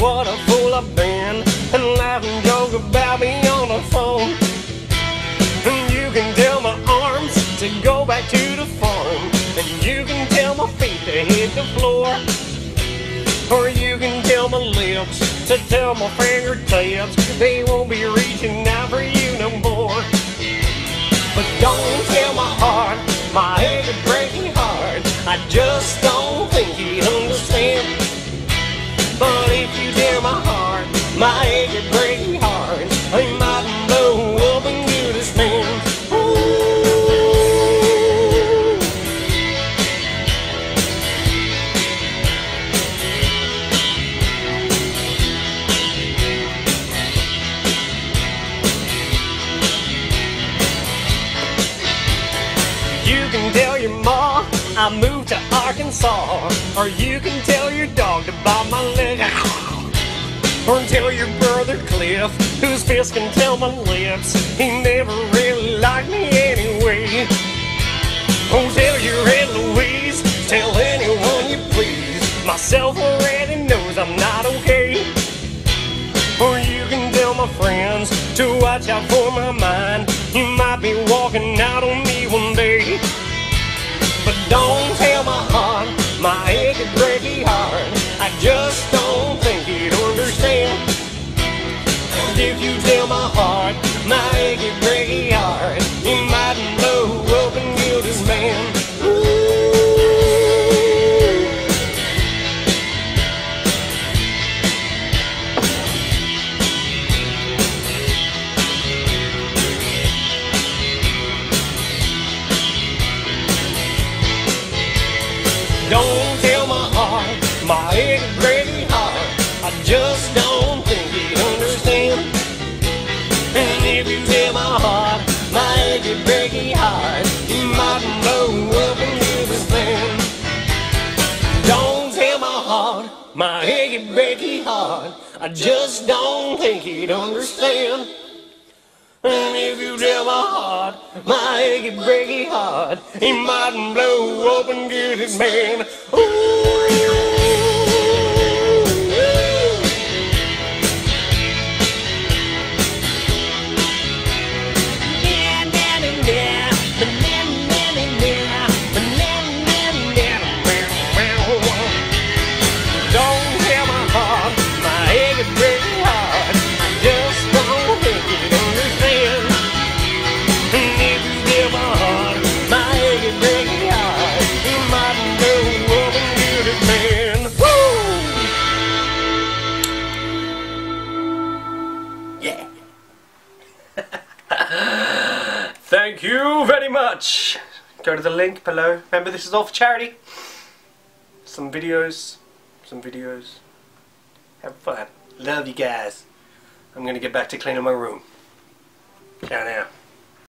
what a fool I've been. And laugh and joke about me on the phone. And you can tell my arms to go back to the farm. And you can tell my feet to hit the floor. Or you can tell my lips to tell my fingertips they won't be reaching out for you no more. But don't tell my heart, my achy breaky heart. I just achy breaky heart, I might blow up and do this. Ooh. You can tell your I moved to Arkansas. Or you can tell your dog to bite my leg. Or tell your brother Cliff, whose fist can tell my lips. He never really liked me anyway. Oh, tell your Aunt Louise, tell anyone you please. Myself already knows I'm not okay. Or you can tell my friends to watch out for my mind. You might be walking out on me one day. But don't tell my heart, my achy breaky heart. I just Don't tell my heart, my achy breaky heart. I just don't think he'd understand. And if you tell my heart, my achy breaky heart, you might blow up and kill this man. Don't tell my heart, my achy breaky heart. I just don't think he'd understand. You tell my heart, my achy breaky heart, he might blow and get his man. Ooh. Thank you very much. Go to the link below. Remember, this is all for charity. Some videos, some videos. Have fun. Love you guys. I'm gonna get back to cleaning my room. Ciao now.